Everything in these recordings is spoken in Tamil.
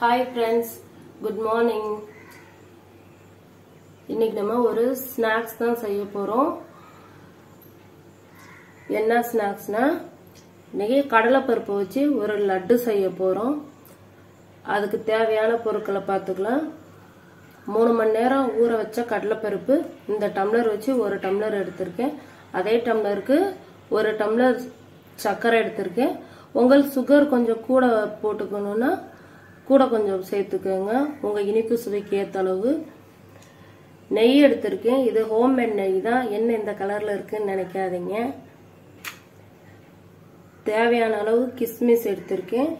ஹாய் ஃப்ரெண்ட்ஸ் குட் மார்னிங் இன்னைக்கு நம்ம ஒரு ஸ்நாக்ஸ் தான் செய்ய போகிறோம் என்ன ஸ்நாக்ஸ்னா இன்னைக்கு கடலைப்பருப்பு வச்சு ஒரு லட்டு செய்ய போகிறோம் அதுக்கு தேவையான பொருட்களை பார்த்துக்கலாம். மூணு மணி நேரம் ஊற வச்ச கடலைப்பருப்பு இந்த டம்ளர் வச்சு ஒரு டம்ளர் எடுத்திருக்கேன். அதே டம்ளருக்கு ஒரு டம்ளர் சர்க்கரை எடுத்திருக்கேன். உங்களுக்கு சுகர் கொஞ்சம் கூட போட்டுக்கணும்னா கூட கொஞ்சம் சேர்த்துக்கோங்க. உங்கள் இனிப்பு சுவைக்கு ஏற்ற அளவு. நெய் எடுத்திருக்கேன். இது ஹோம்மேட் நெய் தான். என்ன இந்த கலரில் இருக்குன்னு நினைக்காதீங்க. தேவையான அளவு கிஸ்மிஸ் எடுத்திருக்கேன்.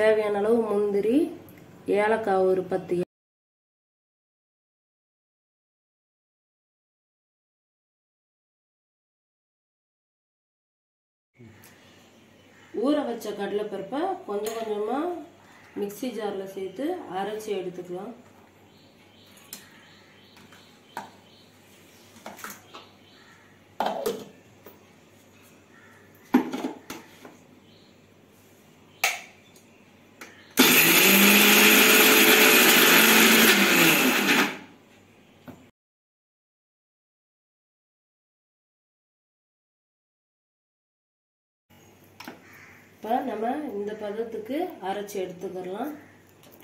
தேவையான அளவு முந்திரி ஏலக்காய் ஒரு பத்து ஊற வச்ச கடலைப்பருப்பை கொஞ்சம் கொஞ்சமாக மிக்ஸி ஜாரில் சேர்த்து அரைச்சி எடுத்துக்கலாம். இப்போ நம்ம இந்த பதத்துக்கு அரைச்சி எடுத்துக்கிறலாம்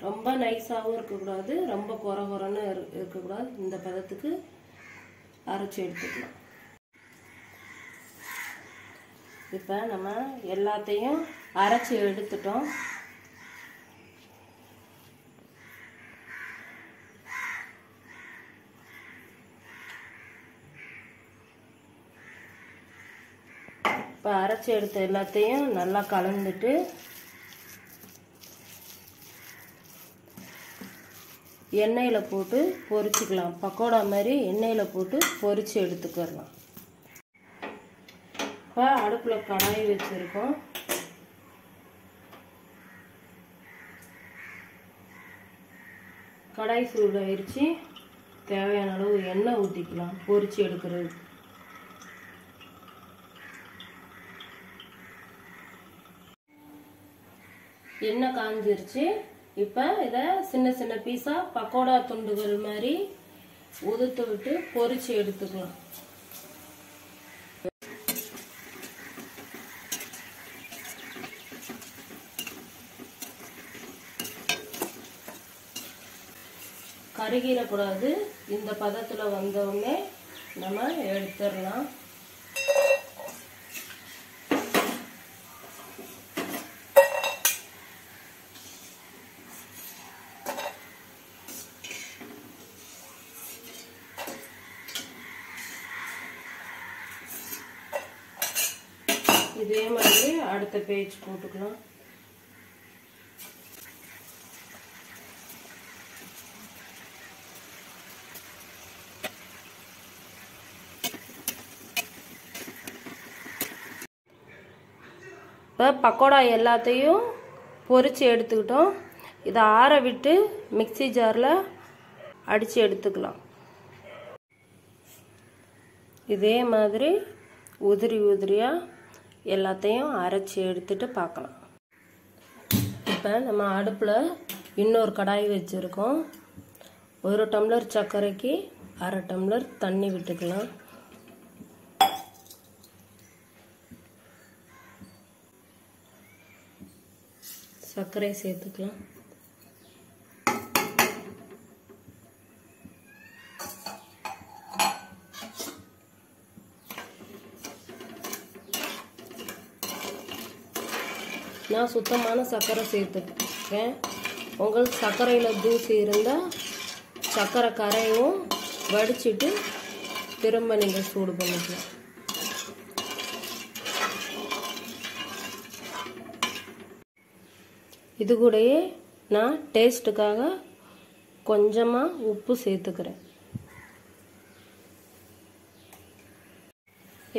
ரொம்ப நைஸாகவும் இருக்கக்கூடாது ரொம்ப குறை குறைன்னு இருக்கக்கூடாது. இந்த பதத்துக்கு அரைச்சி எடுத்துக்கலாம். இப்போ நம்ம எல்லாத்தையும் அரைச்சி எடுத்துட்டோம். அரைச்சி எடுத்த எல்லாத்தையும் நல்லா கலந்துட்டு எண்ணெயில் போட்டு பொரிச்சுக்கலாம். பக்கோடா மாதிரி எண்ணெயில் போட்டு பொரிச்சு எடுத்துக்கிறலாம் இப்போ அடுப்பில் கடாய் வச்சுருக்கோம். கடாய் சூடாயிருச்சு. தேவையான அளவு எண்ணெய் ஊற்றிக்கலாம் பொரிச்சு எடுக்கிறது. எண்ணெய் காஞ்சிருச்சு. இப்போ இதை சின்ன சின்ன பீஸாக பக்கோடா துண்டுகள் மாதிரி உதுத்து விட்டு பொறிச்சு எடுத்துக்கலாம். கருகிடக்கூடாது. இந்த பதத்தில் வந்தவுடனே நம்ம எடுத்துடலாம். இதே மாதிரி அடுத்த பேஜ் போட்டுக்கலாம். இப்போ பக்கோடா எல்லாத்தையும் பொரித்து எடுத்துக்கிட்டோம். இதை ஆற விட்டு மிக்சி ஜாரில் அடித்து எடுத்துக்கலாம். இதே மாதிரி உதிரி உதிரியாக எல்லாத்தையும் அரைச்சி எடுத்துட்டு பார்க்கலாம். இப்போ நம்ம அடுப்பில் இன்னொரு கடாய் வச்சுருக்கோம். ஒரு டம்ளர் சர்க்கரைக்கு அரை டம்ளர் தண்ணி விட்டுக்கலாம். சர்க்கரை சேர்த்துக்கலாம். நான் சுத்தமான சர்க்கரை சேர்த்துருக்கேன் உங்களுக்கு சர்க்கரையில் தூசி இருந்தால் சர்க்கரை கரையும் வடிச்சிட்டு திரும்ப நீங்கள் சூடு பண்ணிக்கலாம். இது கூடயே நான் டேஸ்ட்டுக்காக கொஞ்சமாக உப்பு சேர்த்துக்கிறேன்.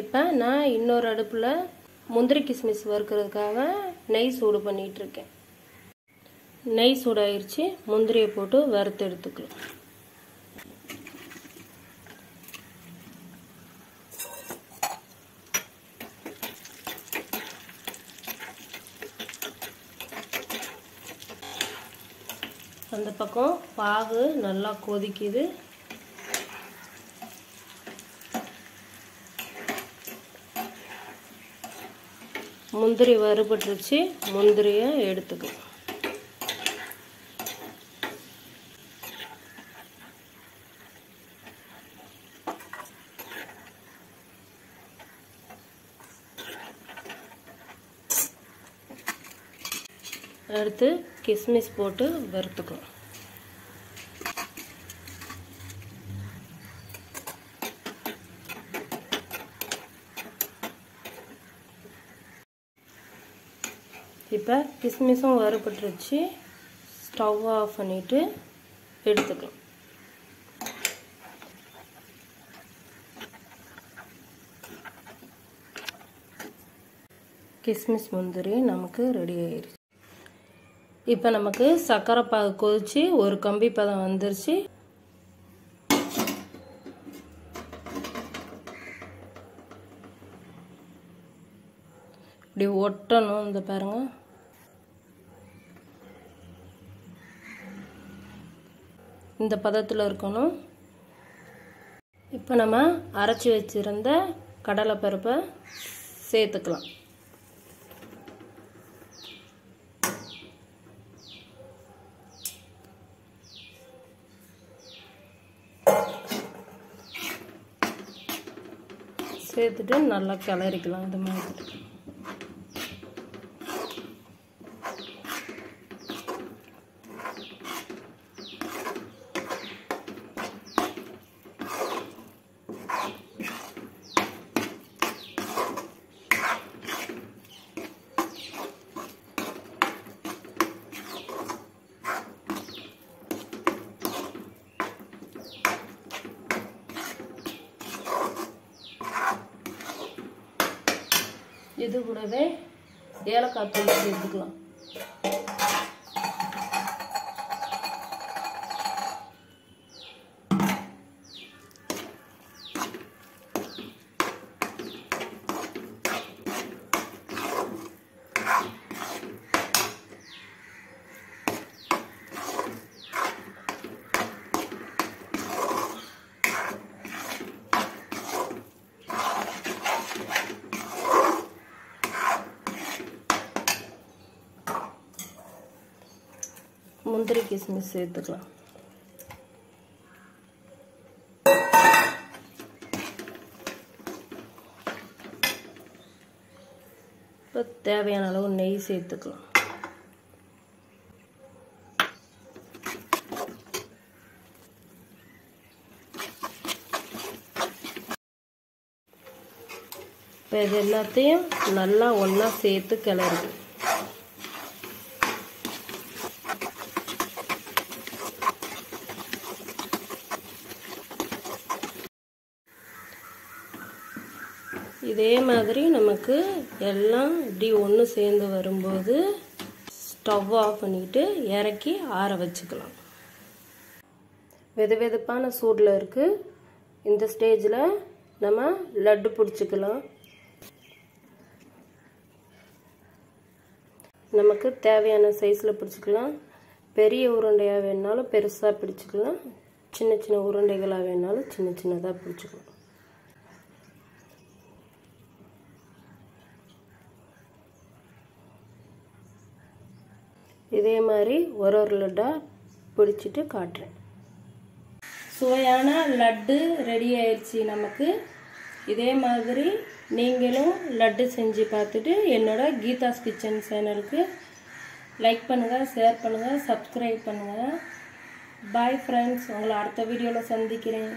இப்போ நான் இன்னொரு அடுப்பில் முந்திரி கிஸ்மிஸ் வறுக்கிறதுக்காக நெய் சூடு பண்ணிகிட்ருக்கேன் நெய் சூடாயிருச்சு முந்திரியை போட்டு வறுத்து எடுத்துக்கலாம். அந்த பக்கம் பாகு நல்லா கொதிக்குது. முந்திரி வறுபட்டுருச்சு முந்திரியை எடுத்துக்கலாம் அடுத்து கிஸ்மிஸ் போட்டு வறுத்துக்கலாம் இப்போ கிஸ்மிஸும் வறுபட்டுருச்சு. ஸ்டவ் ஆஃப் பண்ணிவிட்டு எடுத்துக்கலாம். கிஸ்மிஸ் முந்திரி நமக்கு ரெடி ஆயிடுச்சு இப்போ நமக்கு சர்க்கரை பாகு கொதிச்சு ஒரு கம்பி பதம் வந்துருச்சு. இப்படி ஒட்டணும் இந்த பாருங்கள் இந்த பதத்தில் இருக்கணும். இப்போ நம்ம அரைச்சி வச்சுருந்த கடலைப்பருப்பை சேர்த்துக்கலாம். சேர்த்துட்டு நல்லா கிளறிக்கலாம் இது மாதிரி. இது கூடவே ஏலக்காய் தூள் சேர்த்துக்கலாம். முந்திரி கிஸ்மிஸ் சேர்த்துக்கலாம் இப்போ தேவையான அளவு நெய் சேர்த்துக்கலாம் இப்போ இது எல்லாத்தையும் நல்லா ஒன்றா சேர்த்து கிளறுது இதே மாதிரி நமக்கு எல்லாம் இப்படி ஒன்று சேர்ந்து வரும்போது ஸ்டவ் ஆஃப் பண்ணிட்டு இறக்கி ஆற வச்சுக்கலாம். வெது வெதுப்பான சூடில் இருக்குது இந்த ஸ்டேஜில் நம்ம லட்டு பிடிச்சிக்கலாம். நமக்கு தேவையான சைஸில் பிடிச்சிக்கலாம். பெரிய உருண்டையாக வேணாலும் பெருசாக பிடிச்சிக்கலாம். சின்ன சின்ன உருண்டைகளாக வேணாலும் சின்ன சின்னதாக பிடிச்சிக்கலாம். இதே மாதிரி ஒரு ஒரு லட்டாக பிடிச்சிட்டு காட்டுறேன். சுவையான லட்டு ரெடி ஆயிடுச்சு நமக்கு. இதே மாதிரி நீங்களும் லட்டு செஞ்சு பார்த்துட்டு என்னோட கீதாஸ் கிச்சன் சேனலுக்கு லைக் பண்ணுங்கள் ஷேர் பண்ணுங்கள் சப்ஸ்கிரைப் பண்ணுங்கள் பாய் ஃப்ரெண்ட்ஸ் உங்களை அடுத்த வீடியோவில் சந்திக்கிறேன்.